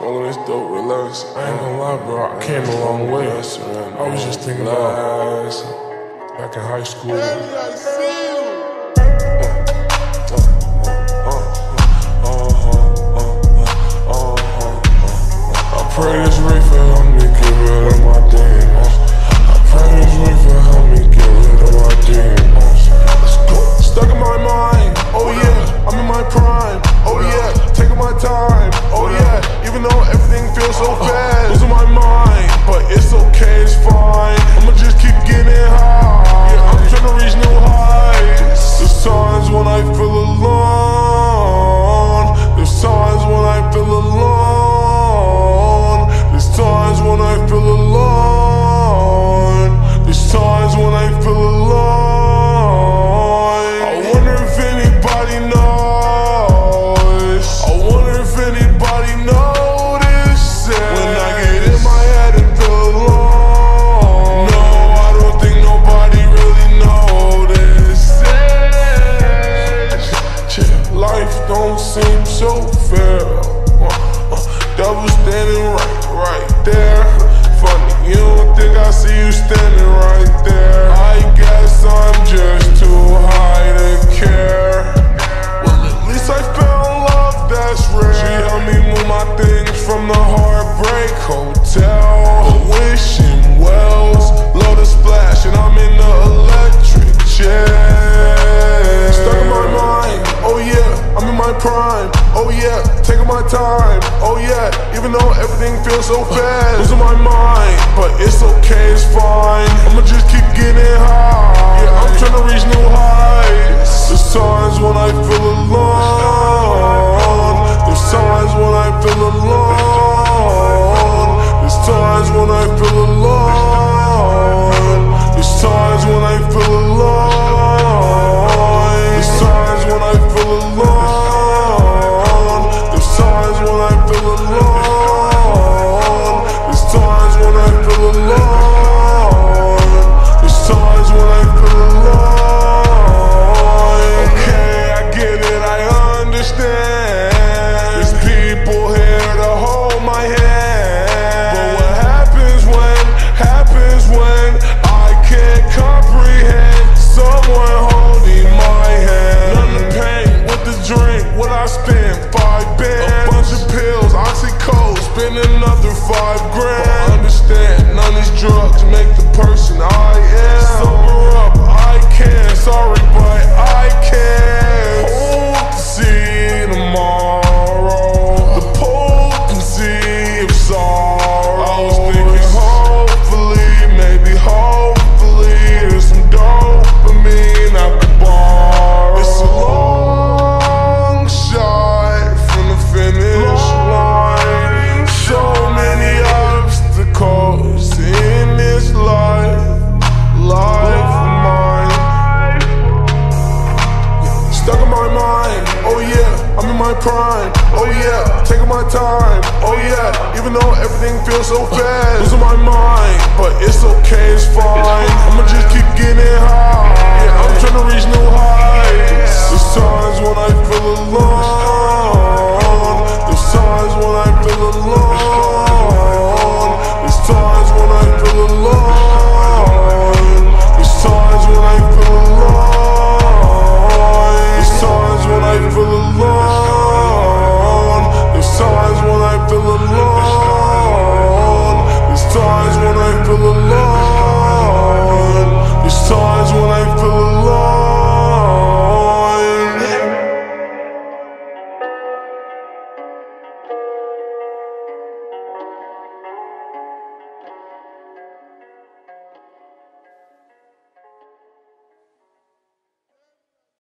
Smoking this dope, relax. I ain't gonna lie, bro. I came a long way. I was just thinking about back in high school. Don't seem so fair. Uh, uh, devil standing right, right there. Funny, you don't think I see you standing right there. I guess I'm just too high to care. Well, at least I found love that's rare. She helped me move my things from the heartbreak hotel. Time. Oh yeah, even though everything feels so fast. Losing my mind, but it's okay, it's fine. I'ma just keep getting high. Understand. There's people here to hold my hand. But what happens when, happens when I can't comprehend someone holding my hand? None to pay with the drink, what I spend, five bands. A bunch of pills, oxycodone, spend another five grand. But understand, none of these drugs make the person I my prime, oh yeah, taking my time, oh yeah, even though everything feels so fast, losing my mind,